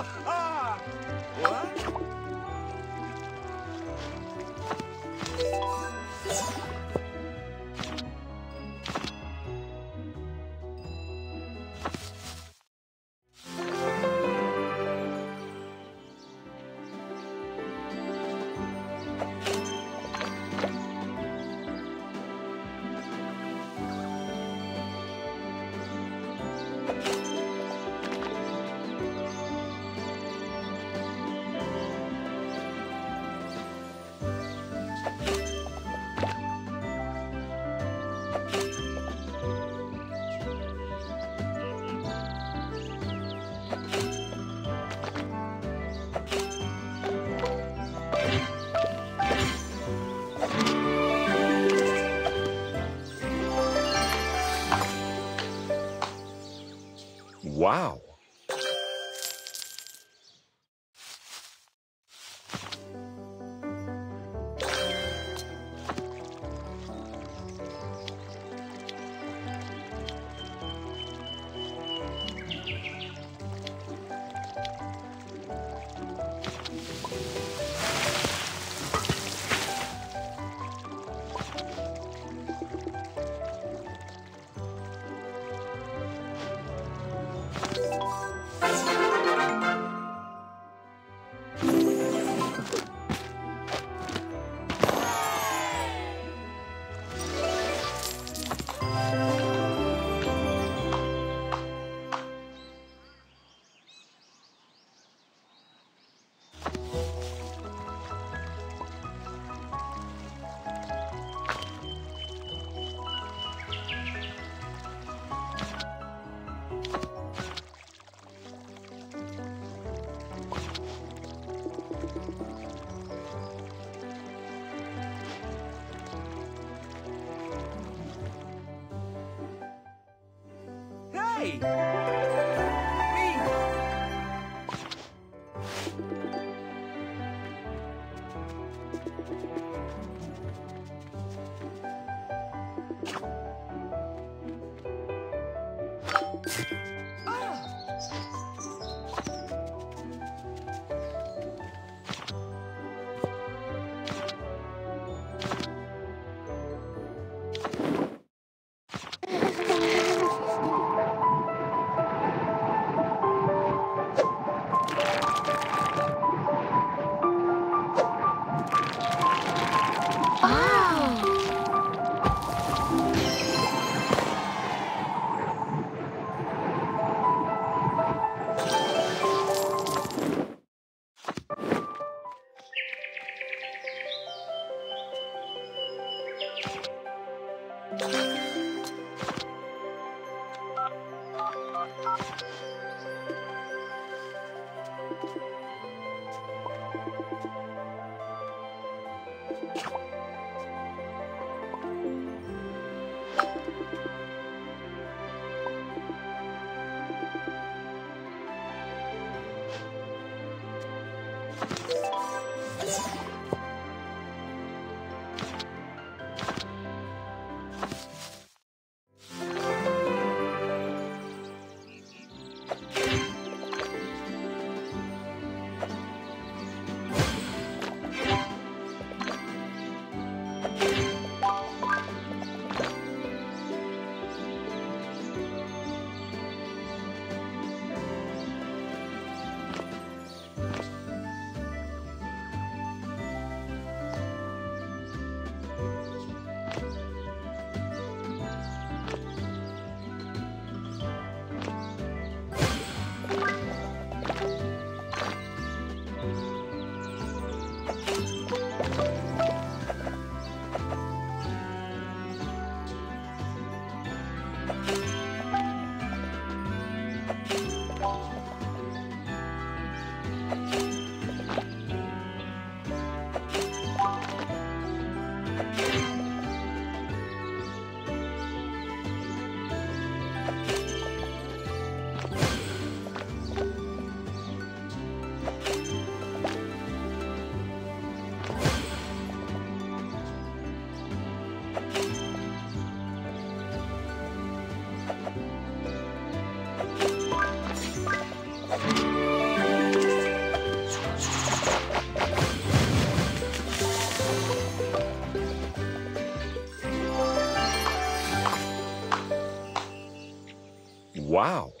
what? Wow. Bye. Wow.